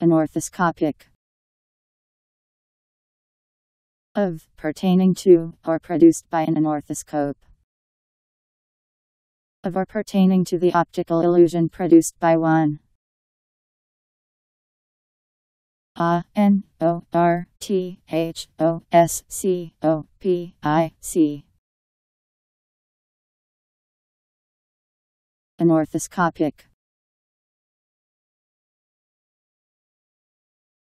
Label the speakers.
Speaker 1: Anorthoscopic. Of, pertaining to, or produced by an anorthoscope. Of or pertaining to the optical illusion produced by one. A N O R T H O S C O P I C Anorthoscopic